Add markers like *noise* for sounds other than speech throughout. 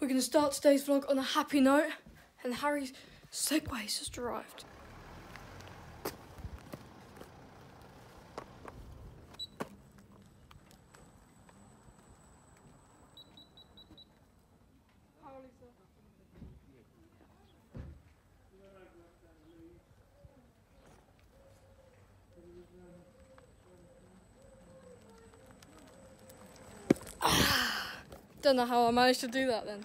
We're going to start today's vlog on a happy note, and Harry's Segway's just arrived. I don't know how I managed to do that then.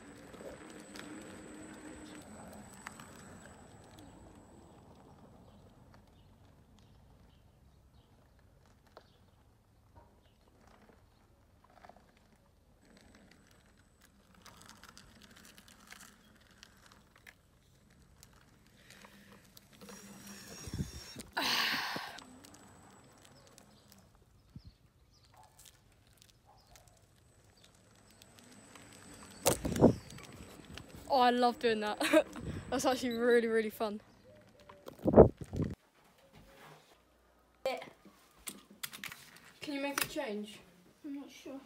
Oh, I love doing that. *laughs* That's actually really, really fun. Can you make it change? I'm not sure.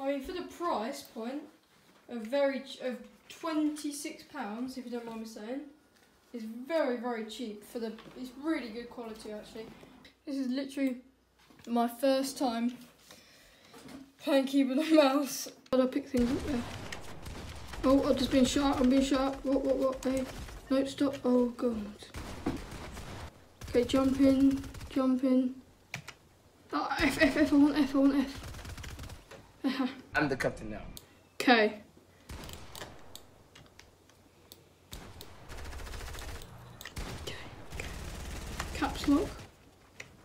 I mean, for the price point of very of twenty six pounds, if you don't mind me saying, is very, very cheap for the. It's really good quality actually. This is literally my first time playing keyboard and mouse. Do I pick things up there? Oh, I've just been shot. I'm being shot. What, what, what? Hey, no, stop. Oh, God. Okay, jump in, jump in. Oh, F, F, F, I want F, I want F. Uh-huh. *laughs* I'm the captain now. Okay. Okay, okay. Caps lock.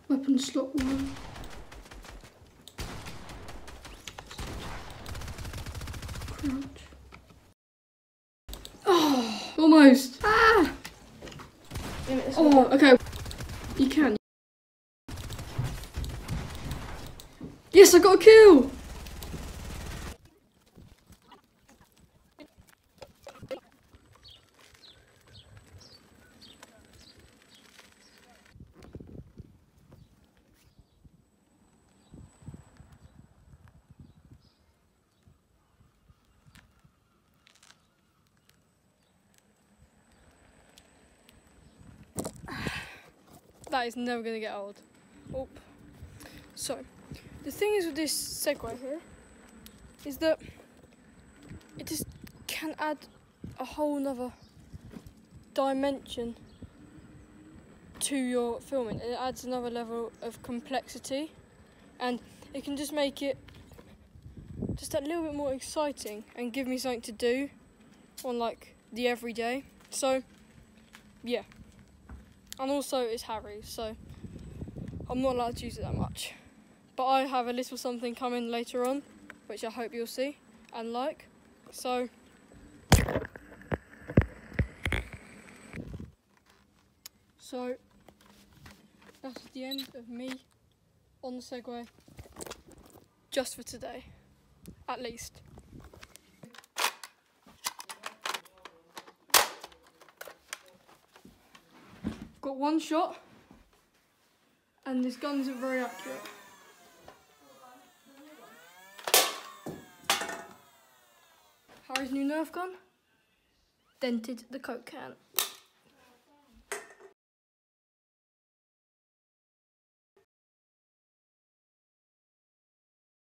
Weapon slot one. Crouch. Oh, okay. You can. Yes, I got a kill! That is never to get old. Oh. So, the thing is with this Segway here is that it just can add a whole nother dimension to your filming. It adds another level of complexity and it can just make it just a little bit more exciting and give me something to do on like the everyday. So, yeah. And also it's Harry, so I'm not allowed to use it that much. But I have a little something coming later on, which I hope you'll see and like. So So that's the end of me on the Segway. Just for today. At least. Got one shot, and this gun isn't very accurate. Harry's new Nerf gun dented the Coke can.